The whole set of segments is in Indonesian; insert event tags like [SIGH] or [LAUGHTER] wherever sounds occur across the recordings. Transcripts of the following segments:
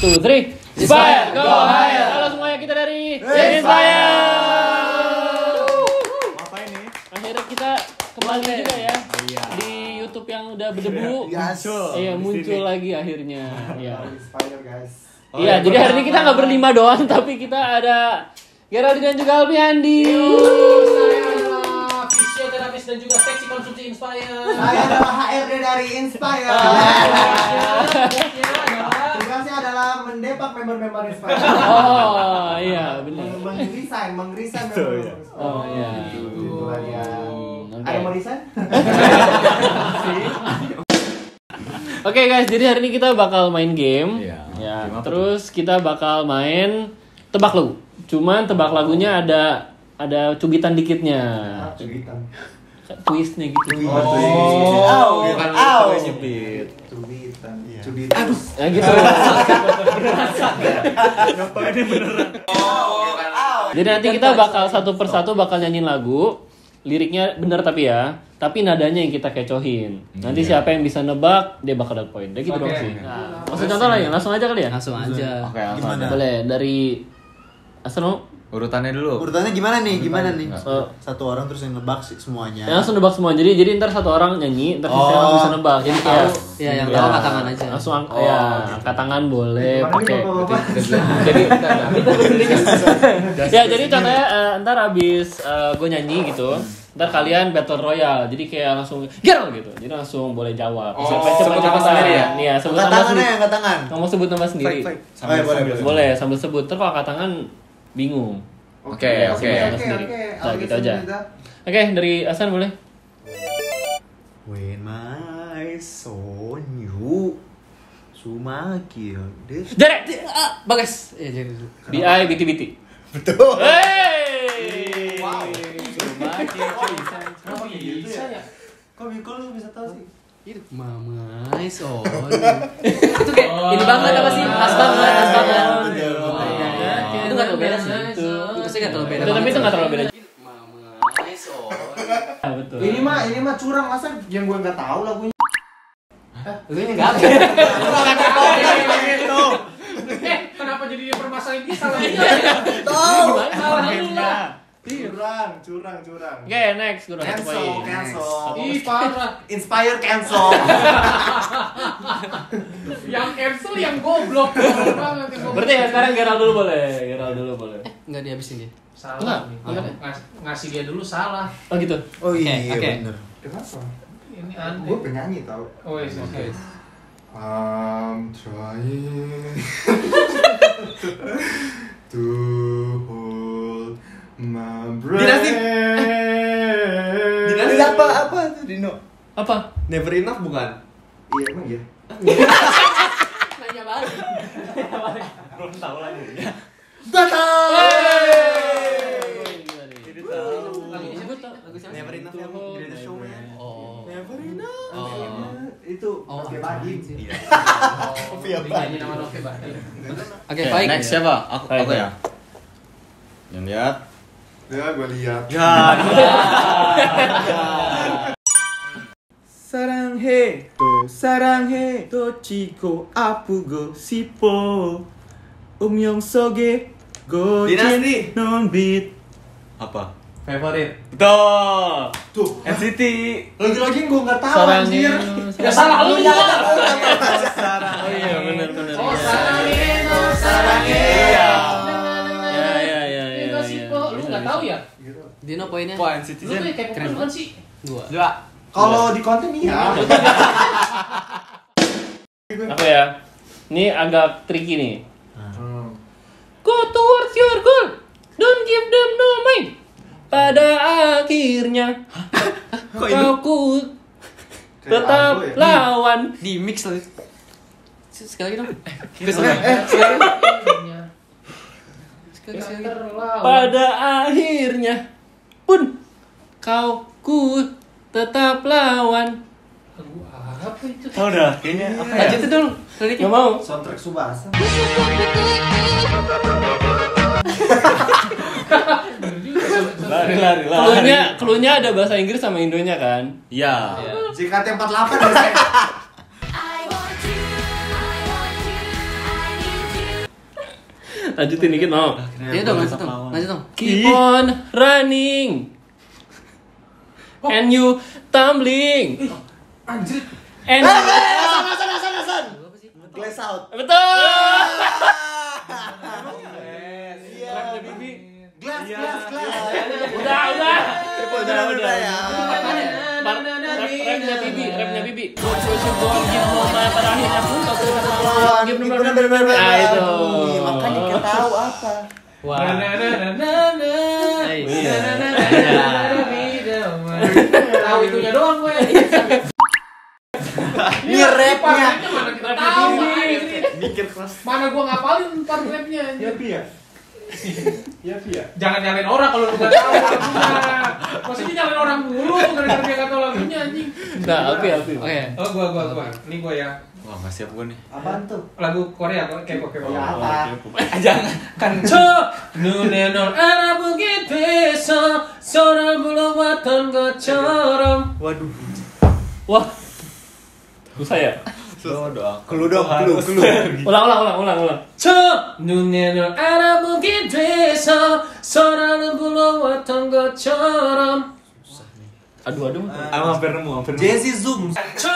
two, three. Inspire, go higher. Halo semuanya, kita dari Inspire. Ngapain nih? Akhirnya kita kembali juga ya di YouTube yang udah berdebu. Yes. Iya, muncul lagi akhirnya. Iya. Inspire guys. Iya, jadi hari ini kita nggak berlima doang, tapi kita ada Geraldine dan juga Albiandi. Saya adalah fisioterapis dan juga seksi konsumsi Inspire. Saya adalah HRD dari Inspire. Adalah mendepak member-member. [LAUGHS] Oh, iya benar. Mengresign, mengresign member-member Inspire. Oh, iya. Itu dia. oke. Ada mau resign? [LAUGHS] Oke guys, jadi hari ini kita bakal main game. Iya. Ya, terus kita bakal main tebak lagu. Cuman tebak lagunya ada ada cubitan dikitnya. Cubitan. Twistnya gitu. Oh, bukan Au. pakai jepit. Cubitan. Cubitan. Ya gitu. Ngapain ini beneran? Jadi nanti kita bakal satu persatu bakal nyanyiin lagu. Liriknya bener tapi ya. Tapi nadanya yang kita kecohin. Nanti siapa yang bisa nebak, dia bakal dapat poin. Udah gitu dong Oke. sih. Langsung contoh lah ya, langsung aja kali ya. Langsung aja. Oke, langsung aja. Boleh dari Asal Urutannya dulu. Urutannya gimana nih? Gimana nih? Eh, Satu orang terus yang nebak sih semuanya. Ya, langsung nebak semua. Jadi jadi ntar satu orang nyanyi, ntar sisanya Oh. bisa nebak. Jadi kayak Iya, yang tahu angkat tangan aja. Langsung ang- ya, angkat tangan boleh pakai. [LAUGHS] Jadi ya jadi contohnya eh, ntar abis gue nyanyi gitu, ntar kalian battle royale. Jadi kayak langsung girl gitu. Jadi langsung boleh jawab. Oh, Siapa sebut nama sendiri ya? Iya, sebut Angkat nama sendiri. angkat tangan. Kamu sebut nama sendiri. Oh, iya, boleh, boleh. Boleh sambil sebut. Ntar kalau angkat tangan bingung. Oke, oke. Oke, sendiri. oke. Nah, gitu Oke, aja. Oke, dari Hasan boleh. When my son you sumakil des. Derek. Ah, bagus. Eh, jadi dulu. BI BT BT. Betul. Hey. Wow. Kenapa [LAUGHS] bisa ya? Kok lu bisa tahu sih? Itu mama son. itu kayak ini banget apa sih? Khas banget, khas banget. Beda sih. Itu. Itu sih nggak terlalu beda. Tapi itu nggak terlalu beda. Betul. Ini mah ini mah curang masa yang gue nggak tahu lagunya. Itu ini nggak ada. Eh, kenapa jadi dipermasalahin kita lagi? Tahu. Salah lu lah. Curang, curang, curang. Oke, next gue udah satu Cancel, cancel. Ih, parah. Inspire cancel. [LAUGHS] Yang cancel yang goblok. Berarti ya sekarang Gerald dulu boleh. Gerald dulu boleh. Enggak dihabisin dia. Salah. Enggak. Ngas- Ngasih dia dulu salah. Oh gitu. Oh iya, Oke, oke. bener. Kenapa? Ini aneh. Gue penyanyi tau. Oh, iya, oke. I'm trying [LAUGHS] Apa? Never enough bukan? Iya emang ya. Nanya balik. Belum tahu lagi. Batal. Jadi siapa? Never enough yang Greatest Showman. Oh. Never enough. Oh. Itu Oh, apa badim. sih? Oh, Iya, dinyanyi nama Novi Bahdin. Oke, Oke, baik. next siapa? Aku, aku ya. Yang lihat. Ya gue lihat. Ya. Saranghe to saranghe to chiko apugo sipo umyong soge go Dinasti. non beat Apa? favorit Betul. Tuh. NCT Lagi-lagi gue nggak tahu Sarangnya. anjir. Ya salah lu ya. Oh iya benar benar. Oh, sarangnya, oh, Iya. sarangnya. Ya ya ya ya. Sih, ya. Po. Lu nggak tahu ya? Dino poinnya Wah, NCT Lu tuh kayak Keren bukan sih? dua. Dua. Kalau di konten iya. [LAUGHS] Aku ya. Ini agak tricky nih. Hmm. Go towards your goal. Don't give them no mind. Pada akhirnya [LAUGHS] kau ku tetap ya. lawan. Di mix lagi. Sekali lagi dong. Eh, [LAUGHS] Sekali. Terlalu. Pada akhirnya pun kau ku tetap lawan. Lagu apa itu? Tahu dah, kayaknya apa ya? Lanjutin dong. Liriknya. Gak mau. soundtrack Subasa. Lari, lari, lari. Klunya, klunya ada bahasa Inggris sama Indonya kan? Iya. JKT48 ya, saya. I want you, I want you, I need Lanjutin dikit mau. Ya dong, lanjut dong. Lanjut dong. Keep on running. And you tumbling. Anjir. And Sana sana sana san. Glass out. betul. [LAUGHS] Glass glass glass. Udah, udah. Udah ya. Rapnya Bibi, rapnya Bibi. Nah itu. Makanya kita tahu apa. Wah tahu itunya doang gue. Ini rapnya. Mana kita tahu mikir keras. Mana gue ngapalin part rapnya ya? Pia ya? Pia jangan nyalain orang kalau lu nggak tahu. Maksudnya nyalain orang mulu gara-gara dia kata tahu lagunya anjing. Nah oke oke. oh gue gue gue ini gue ya. Wah, nggak siap gue nih. Apaan tuh? Lagu Korea atau K-pop. K-pop. Ya apa? Oh, jangan. Kan Cuk! nu nenol ana bugi 불러왔던 것처럼 Waduh. Wah. Susah ya? Doa doa. Clue dong, clue, clue. [LAUGHS] Ulang, ulang, ulang, ulang, ulang. 저 눈에 널 알아보게 돼서 서로를 불러왔던 것처럼 Aduh, aduh. Aku hampir nemu, hampir nemu. Jesse Zoom. 저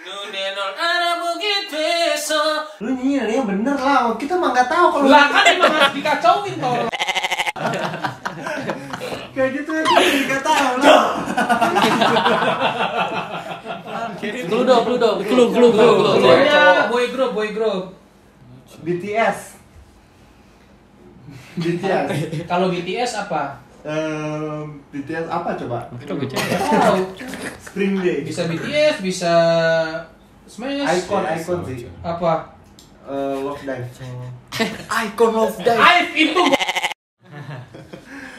눈에 널 알아보게 돼서 Lu nyanyi yang bener lah. Kita mah nggak tahu kalau lah kan emang harus dikacauin tau [LAUGHS] kayak gitu aja nggak tahu lah. Clue dong, clue dong. Clue, clue, clue, clue. Pokoknya boy group boy group BTS. BTS. kalau BTS apa Ehm, BTS apa coba? tahu Spring Day. bisa BTS bisa Smash Icon, icon sih. apa Eh, Love Dive. Icon Love Dive. Aif itu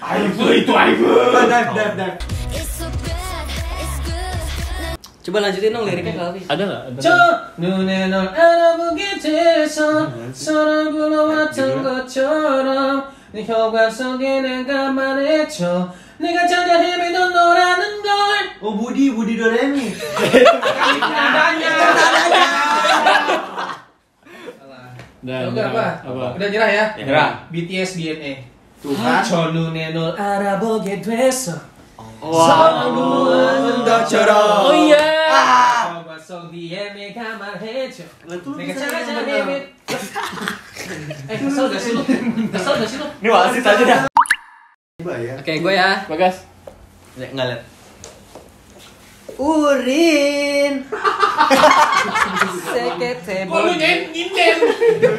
Aif itu Aif Oh, dive, dive, dive. It's so bad, it's good. Coba lanjutin dong liriknya ke Alfi. Ada nggak? Ada 저 nggak? 눈에 널 알아보게 돼서 서로 불러왔던 것처럼 내 혈관 속에 내가 말했죠 내가 찾아 헤매던 너라는 걸 Oh, Budi, Budi Doremi. nadanya Dan, Udah apa? Apa? Udah nyerah ya? Nyerah. BTS DNA Tuh kan. 저 눈에 널 알아보게 됐어 Oh iya. 혈관 속 뒤에 내가 말했죠 Lah, tuh 내가 bisa 찾아 yang bener. 헤매 Eh kesel gak sih lu? Kesel gak sih lu? Ini wasit aja dah. Coba ya. Oke, gue ya. Bagas. Enggak lihat. Urin. [LAUGHS] Sekete Kok lu nyen- nyinden?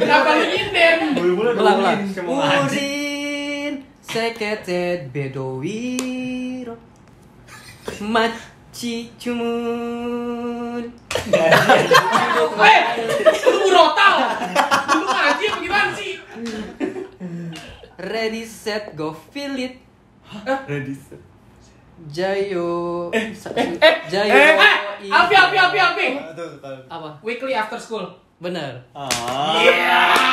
Kenapa lu nyinden? Boleh-boleh Ulang, ulang. dongeng. Urin. Sekete bedowiro. Maci cumun. Eh, lu murotal. Lu ngaji apa gimana sih? Ready set go feel it. Ready, set. Jayo. Eh, Jayo. Eh, Alpi, Alpi, Alpi, Alpi. Apa? Weekly after school. Bener. Bagaimana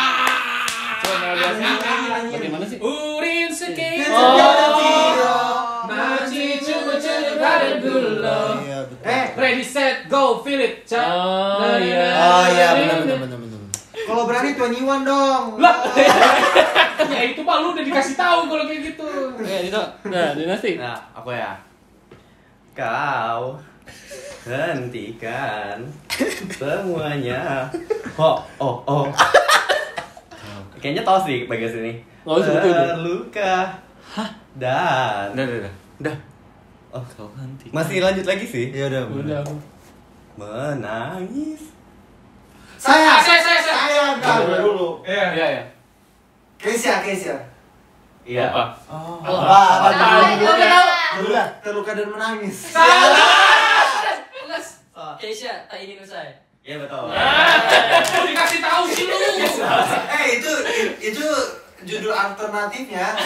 go feel it 자 Oh, iya. Oh iya, benar benar benar benar. Kalau berani 21 dong. lah [LAUGHS] ya itu mah lu udah dikasih tahu kalau kayak gitu Oke, Dino. Nah, dinasti. Nah, aku ya. Kau hentikan semuanya. Oh, oh, oh. Kayaknya tahu sih bagian sini. Oh, seperti itu. Terluka. Dan Udah, udah, udah. Udah. Oh, kau henti. Masih lanjut lagi sih. Iya udah. Udah. Menangis. Saya, saya saya saya saya enggak gue dulu. Iya. Iya, ya. Keisha, Keisha. Iya. Apa? Oh, apa? Apa? Tahu, Terluka, terluka, terluka dan menangis. Keisha, tak ingin usai. Iya betul. Lu dikasih tahu sih lu Eh itu itu judul alternatifnya.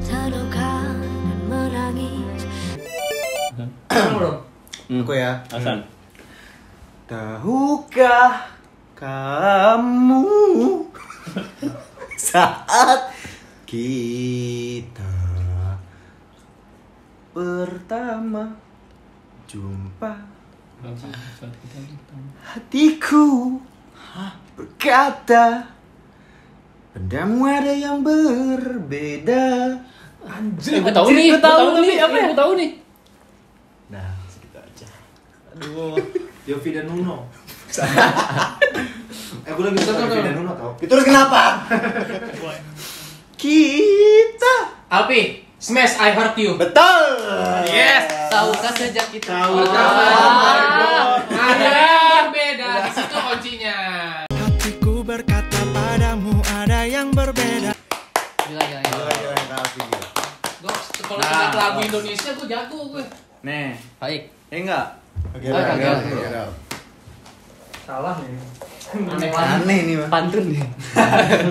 terluka dan menangis. Aku ya. Hasan. Tahukah kamu [LAUGHS] saat kita pertama jumpa hatiku berkata Padamu ada yang berbeda. Eh, gue tahu nih, gue tahu nih, apa ya? Gue tahu nih. Nah. Aduh, Yofi dan Nuno. [LAUGHS] Eh, gue lagi suka Yofi dan Nuno tau. Terus kenapa? Kita. Alpi, smash I heart you. Betul. Yes. Tahukah sejak kita Tahu. Ada yang berbeda di situ kuncinya. Hatiku berkata padamu ada yang berbeda Gila, gila, gila. Gila, gila, gila. Gue kalau tidak lagu Indonesia gue jago gue. Nih, Baik. eh enggak? Oke, Oke. Salah nih. Aneh. Aneh nih, Mas. Pantun nih.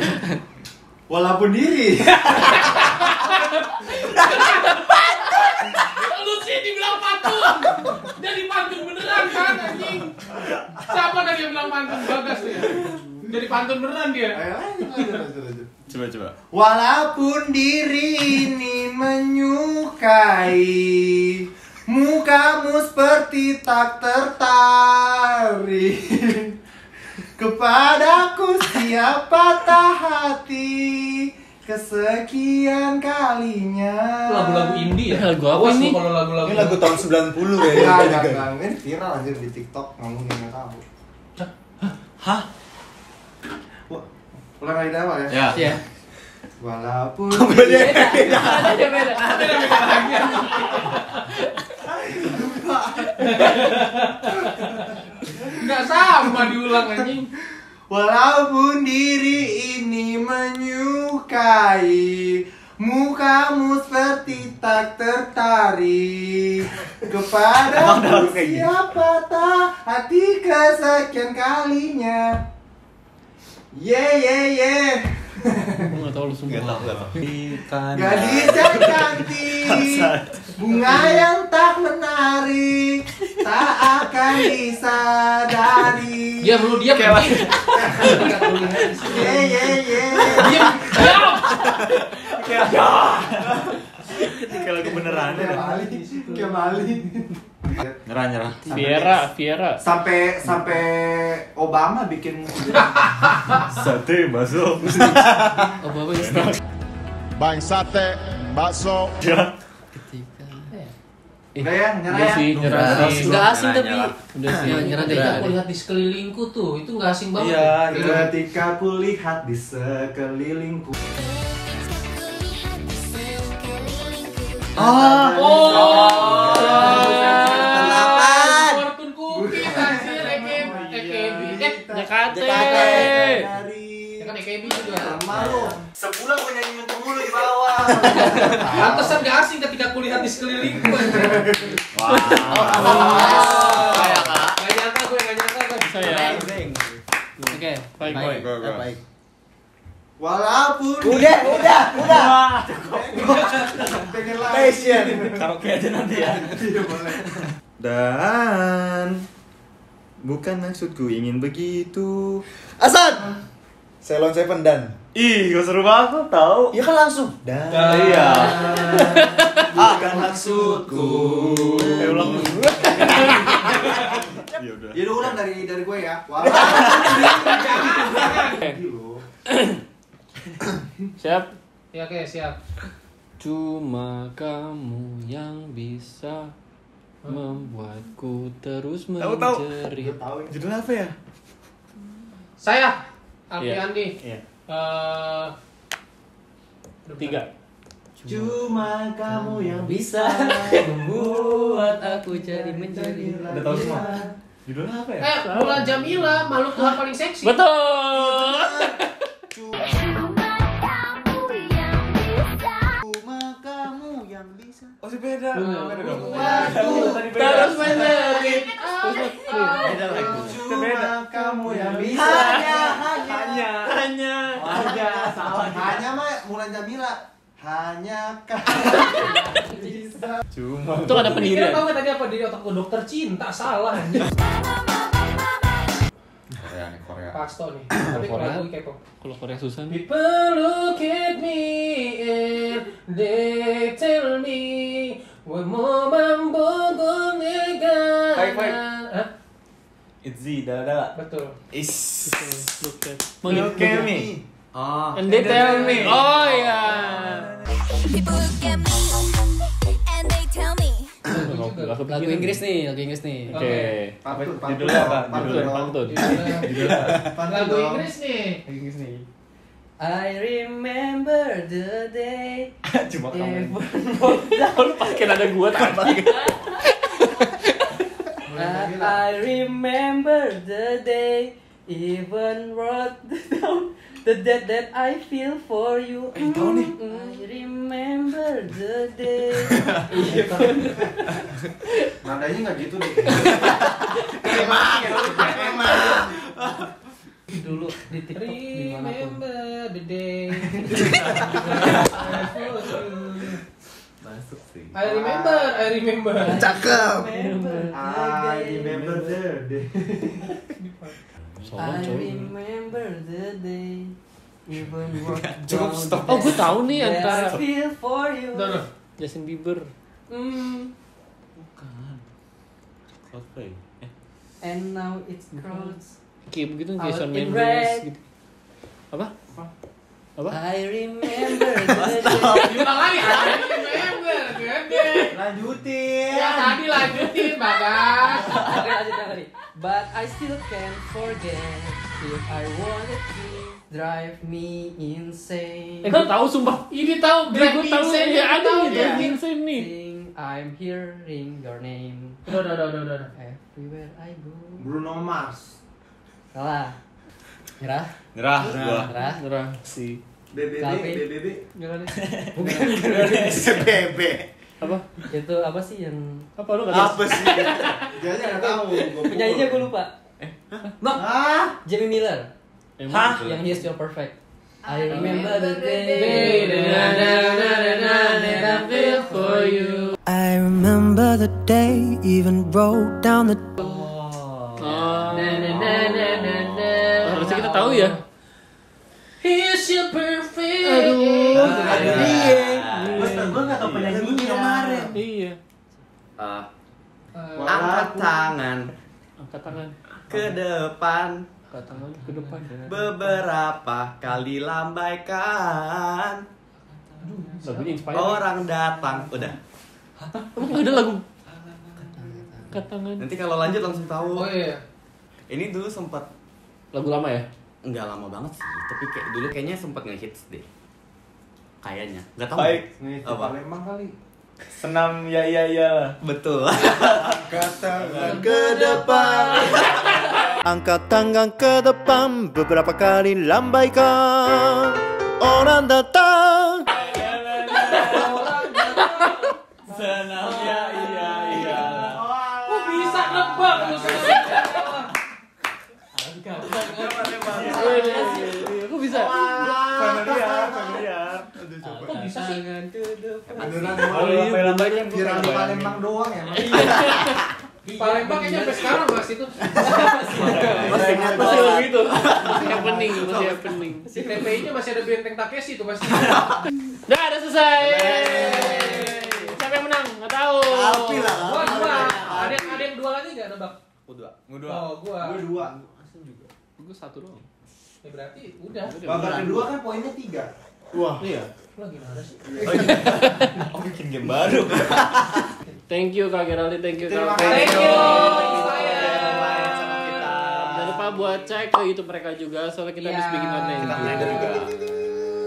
[LAUGHS] Walaupun diri. Lu sih dibilang pantun. Jadi pantun beneran kan anjing. Siapa tadi yang bilang pantun? Bagas tuh ya. Jadi pantun beneran dia. Coba coba. Walaupun diri ini menyukai Mukamu seperti tak tertarik Kepadaku siapa tak hati Kesekian kalinya Lagu-lagu indie ya. Lagu apa ini? Kalau lagu-lagu. Ini lagu tahun 90 ya Enggak, enggak, enggak Ini viral aja di tiktok Ngomongin nggak tahu Hah? Wah, Ulang lagi dari awal ya? Ya. Iya. Walaupun Beda. Ada beda. [LAUGHS] Enggak sama diulang anjing. Walaupun diri ini menyukai Mukamu seperti tak tertarik. Kepada siapa tak hati kesekian kalinya. Ye ye ye Gue gak tau lu semua. enggak tahu. Ikan. Gadis yang cantik Bunga yang tak menarik Tak akan disadari Dia perlu dia kayak Ye ye ye Diam. Diam. Ketika lagu beneran. Kemali Kemali Nyerah nyerah. Viera, Viera. Sampai sampai Obama bikin Sate bakso. Bapak Islam. Bang sate, bakso. Ya. Ketika. Udah ya, nyerah ya sih, nyerah sih. Nggak asing Nyerah, tapi. nyerah. Udah sih. Ya, nyerah deh. Ketika nyerah aku lihat di sekelilingku tuh, itu nggak asing banget. Iya, Gitu. Ketika ku lihat di sekelilingku Ah. Oh. Sebulan gue nyanyi untuk mulu di bawah Pantesan gak asing ketika aku lihat di sekelilingku anjir. Kayak kak. Gak nyangka gue, gak nyangka gue. Bisa ya. Oke. Baik, baik. baik. Baik. Walaupun Udah, udah, udah Pengen lagi Passion. Karaoke aja nanti ya. Iya boleh Dan bukan maksudku ingin begitu. Asan Selon Seven dan Ih, gak seru banget tau. Iya kan langsung Dan Iya. [LAUGHS] Bukan maksudku Eh, ulang. [LAUGHS] Ya udah. Ya udah ulang dari dari gue ya [LAUGHS] Siap. Ya oke, siap. Cuma kamu yang bisa membuatku terus Tahu, tahu. menjerit. Judul apa ya? Saya, Alfi Iya. Andi. Iya. Eh, Tiga. Cuma kamu yang bisa Membuat [LAUGHS] aku jadi menjadi. Udah tahu semua. Judulnya apa ya? Eh, Mulan Jamila, makhluk Tuhan paling seksi. Betul. Cuma kamu yang bisa Oh, si beda. Beda dong. Terus menjerit. Beda lagi. Cuma kamu yang bisa Hanya, hanya Hanya aja iya, salah. Hanya mah Mulan Jamila. Hanya kan cuma itu ada pendirian. Kamu tadi apa diri? Otak dokter cinta salah Korea nih Korea. Pasto nih. Tapi Korea? gue kepo. Kalau Korea susah nih. People look at me and they tell me we mau mambogo nega baik baik It's Z, dah dah. Betul. Is. Look at me. Oh. And they tell me. Oh ya. People look at me and they tell me. Lagu Inggris nih, lagu Inggris nih. Oke. Pantun, pantun. Judulnya apa? Pantun, Pantun, pantun. Lagu Inggris nih. Inggris nih. I remember the day [LAUGHS] Cuma kamu. [LAUGHS] Lu pakai nada gua tadi. I remember the day even wrote down the debt that I feel for you. Eh, tahu nih. I remember the day. [LAUGHS] Nadanya nggak gitu deh. Dulu di TikTok di mana tuh? Remember the day. Masuk sih. I remember, I remember. Cakep. Remember the I day. remember the day. [LAUGHS] I remember the day even [LAUGHS] Cukup, stop. the Oh, gue tahu nih antara I feel for you. Udah, udah. Justin Bieber. Mm, Bukan. Coldplay. Eh, and now it's crowds. Kayak begitu Jason Mendes red. gitu. Apa? Apa? I remember [LAUGHS] the day. Diulang lagi. I remember, gede. Lanjutin. Ya tadi lanjutin, Bagas. Oke, lanjut yang tadi. But I still can't forget if I wanted to drive me insane. Eh, gue tahu sumpah. Ini tahu Gue Grab tahu Insane ya ada nih dia. Grab Insane nih. Sing, I'm hearing your name Udah, udah, udah, udah, udah. everywhere I go. Bruno Mars. Salah. Nyerah? Nyerah gua. Nyerah? Nyerah si BBB, BBB. [LAUGHS] Bukan. BBB. [LAUGHS] apa? Itu apa sih yang Apa lu nggak tahu? Apa sih? Jadi nggak tahu. penyanyinya gue lupa. Ah, Jamie Miller. Emang? Yang Here's Your Perfect. I remember the Day, that I feel for you. I remember the day, even wrote down the Oh. Na, na, na, na, na, na. Harusnya kita tahu ya. Here's your perfect. Aduh. ada dia. Gue nggak tahu penyanyinya kemarin. Iya. Ah, Eh, angkat tangan Angkat tangan. ke depan. Angkat tangan ke depan. Beberapa kali lambaikan. Orang datang Udah Emang ada lagu? Angkat tangan. Nanti kalau lanjut langsung tahu Oh iya. Ini dulu sempat Lagu lama ya? Enggak lama banget sih Tapi kayak dulu kayaknya sempat nge-hits deh Kayaknya Nggak tahu Baik. Nih, Apa? Palembang kali. Senam ya ya ya. Betul Kata ke depan. [LAUGHS] Angkat tangan ke depan beberapa kali lambaikan Orang datang familiar. Kok bisa sih? Beneran Kalau emang lambai-lambai kan gue viral di bayangin. Palembang doang ya. Di Palembang kayaknya sampai sekarang mas itu. Masih masih lagu itu. Masih happening, masih happening. Si TPI-nya masih ada benteng Takeshi itu pasti. Dah, udah selesai. Siapa yang menang? Nggak tahu. Alpi lah. Gua dua. Ada yang ada yang dua lagi nggak nebak? Udah Ngudua. Oh gua. Gue dua. Gue satu doang. Ya berarti udah. Babak kedua kan poinnya tiga. Wah. Iya. Lu gimana sih? Oh bikin game baru Thank you Kak Geraldi, thank you Terima Kak. kasih. Thank you. Main sama kita Jangan lupa buat cek ke YouTube mereka juga soalnya kita habis Iya. bikin konten. Kita juga.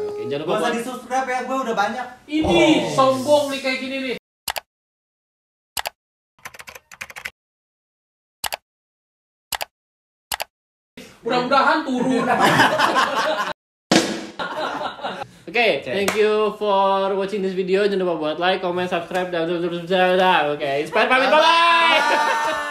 Oke, jangan lupa Gak buat di subscribe ya, gue udah banyak. Ini sombong nih kayak gini nih. Mudah-mudahan turun. [LAUGHS] Oke, thank you for watching this video. Jangan lupa buat like, comment, subscribe, dan Oke, inspire pamit, bye bye.